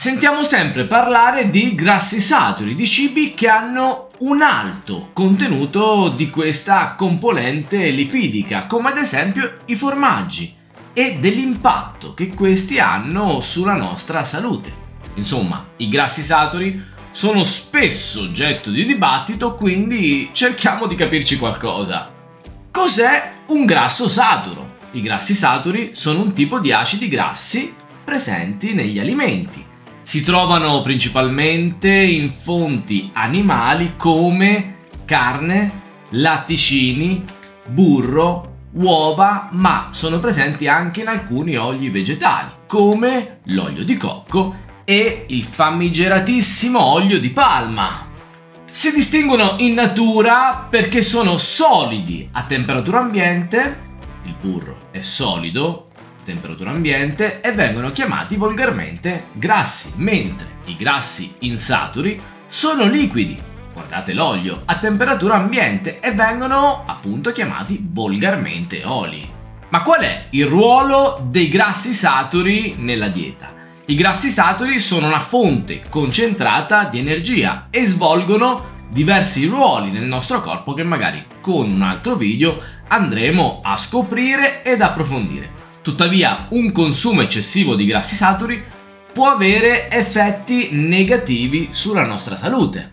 Sentiamo sempre parlare di grassi saturi, di cibi che hanno un alto contenuto di questa componente lipidica, come ad esempio i formaggi, e dell'impatto che questi hanno sulla nostra salute. Insomma, i grassi saturi sono spesso oggetto di dibattito, quindi cerchiamo di capirci qualcosa. Cos'è un grasso saturo? I grassi saturi sono un tipo di acidi grassi presenti negli alimenti si trovano principalmente in fonti animali come carne, latticini, burro, uova, ma sono presenti anche in alcuni oli vegetali, come l'olio di cocco e il famigeratissimo olio di palma. Si distinguono in natura perché sono solidi a temperatura ambiente, il burro è solido, temperatura ambiente e vengono chiamati volgarmente grassi, mentre i grassi insaturi sono liquidi, guardate l'olio, a temperatura ambiente e vengono appunto chiamati volgarmente oli. Ma qual è il ruolo dei grassi saturi nella dieta? I grassi saturi sono una fonte concentrata di energia e svolgono diversi ruoli nel nostro corpo che magari con un altro video andremo a scoprire ed approfondire. Tuttavia un consumo eccessivo di grassi saturi può avere effetti negativi sulla nostra salute.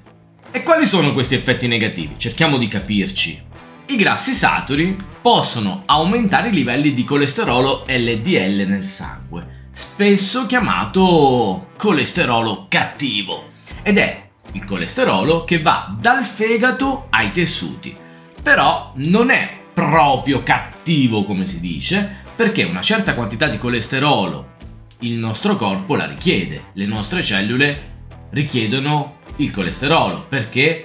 E quali sono questi effetti negativi? Cerchiamo di capirci. I grassi saturi possono aumentare i livelli di colesterolo LDL nel sangue, spesso chiamato colesterolo cattivo, ed è il colesterolo che va dal fegato ai tessuti. Però non è proprio cattivo come si dice, perché una certa quantità di colesterolo il nostro corpo la richiede, le nostre cellule richiedono il colesterolo perché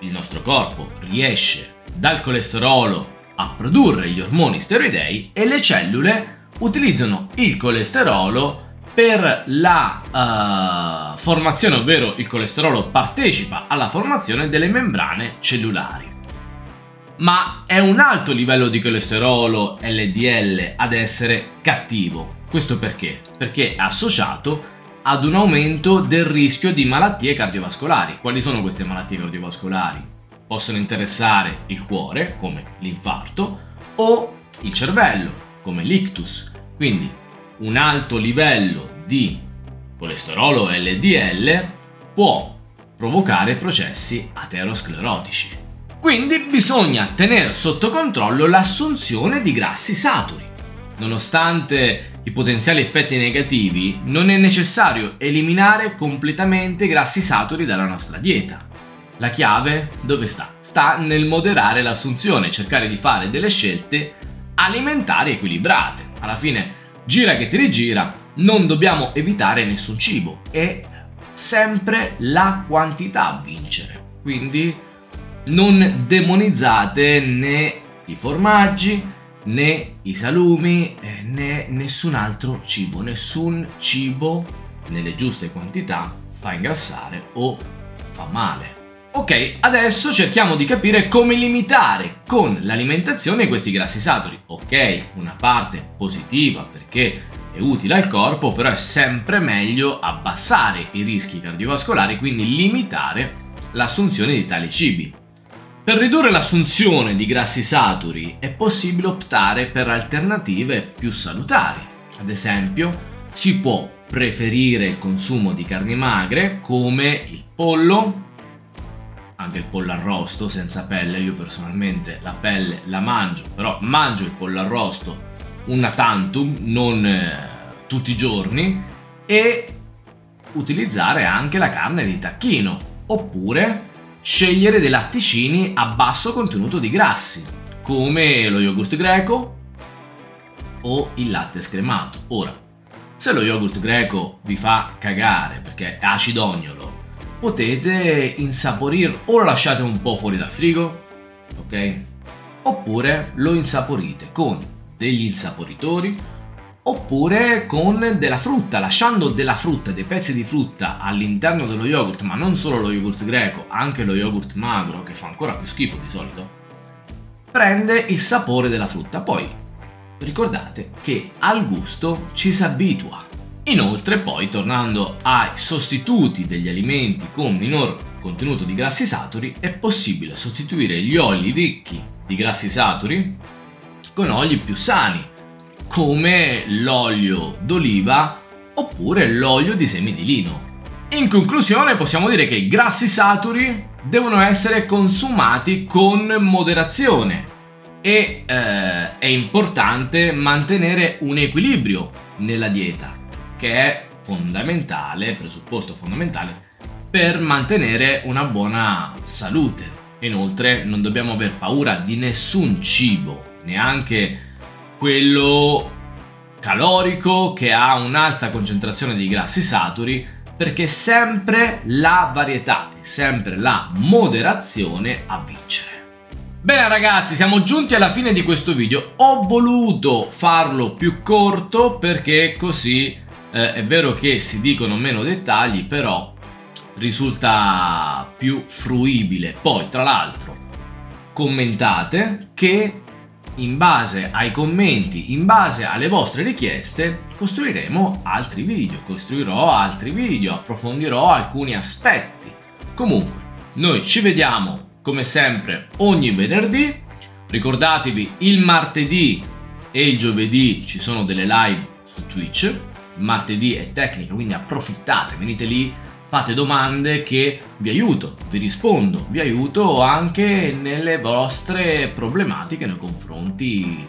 il nostro corpo riesce dal colesterolo a produrre gli ormoni steroidei e le cellule utilizzano il colesterolo per la uh, formazione, ovvero il colesterolo partecipa alla formazione delle membrane cellulari ma è un alto livello di colesterolo LDL ad essere cattivo. Questo perché? Perché è associato ad un aumento del rischio di malattie cardiovascolari. Quali sono queste malattie cardiovascolari? Possono interessare il cuore, come l'infarto, o il cervello, come l'ictus. Quindi un alto livello di colesterolo LDL può provocare processi aterosclerotici. Quindi bisogna tenere sotto controllo l'assunzione di grassi saturi. Nonostante i potenziali effetti negativi, non è necessario eliminare completamente i grassi saturi dalla nostra dieta. La chiave dove sta? Sta nel moderare l'assunzione, cercare di fare delle scelte alimentari equilibrate. Alla fine, gira che ti rigira, non dobbiamo evitare nessun cibo, è sempre la quantità a vincere. Quindi non demonizzate né i formaggi né i salumi eh, né nessun altro cibo. Nessun cibo nelle giuste quantità fa ingrassare o fa male. Ok, adesso cerchiamo di capire come limitare con l'alimentazione questi grassi saturi. Ok, una parte positiva perché è utile al corpo, però è sempre meglio abbassare i rischi cardiovascolari, quindi limitare l'assunzione di tali cibi. Per ridurre l'assunzione di grassi saturi è possibile optare per alternative più salutari. Ad esempio, si può preferire il consumo di carni magre come il pollo, anche il pollo arrosto senza pelle, io personalmente la pelle la mangio, però mangio il pollo arrosto una tantum, non eh, tutti i giorni, e utilizzare anche la carne di tacchino, oppure scegliere dei latticini a basso contenuto di grassi, come lo yogurt greco o il latte scremato. Ora, se lo yogurt greco vi fa cagare perché è acidognolo, potete insaporirlo o lo lasciate un po' fuori dal frigo, ok? Oppure lo insaporite con degli insaporitori oppure con della frutta, lasciando della frutta, dei pezzi di frutta all'interno dello yogurt, ma non solo lo yogurt greco, anche lo yogurt magro, che fa ancora più schifo di solito, prende il sapore della frutta. Poi ricordate che al gusto ci si abitua Inoltre poi tornando ai sostituti degli alimenti con minor contenuto di grassi saturi è possibile sostituire gli oli ricchi di grassi saturi con oli più sani come l'olio d'oliva oppure l'olio di semi di lino. In conclusione possiamo dire che i grassi saturi devono essere consumati con moderazione e eh, è importante mantenere un equilibrio nella dieta che è fondamentale, presupposto fondamentale per mantenere una buona salute. Inoltre non dobbiamo aver paura di nessun cibo, neanche quello calorico che ha un'alta concentrazione di grassi saturi, perché sempre la varietà e sempre la moderazione a vincere. Bene ragazzi, siamo giunti alla fine di questo video. Ho voluto farlo più corto perché così eh, è vero che si dicono meno dettagli, però risulta più fruibile. Poi, tra l'altro, commentate che in base ai commenti, in base alle vostre richieste, costruiremo altri video, costruirò altri video, approfondirò alcuni aspetti. Comunque, noi ci vediamo come sempre ogni venerdì. Ricordatevi, il martedì e il giovedì ci sono delle live su Twitch. Martedì è tecnica, quindi approfittate, venite lì, fate domande che vi aiuto, vi rispondo, vi aiuto anche nelle vostre problematiche nei confronti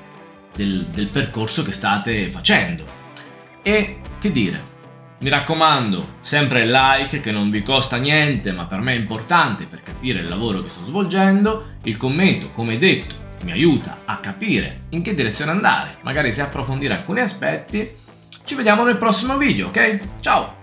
del, del percorso che state facendo. E che dire, mi raccomando, sempre il like che non vi costa niente ma per me è importante per capire il lavoro che sto svolgendo, il commento come detto mi aiuta a capire in che direzione andare, magari se approfondire alcuni aspetti. Ci vediamo nel prossimo video, ok? Ciao!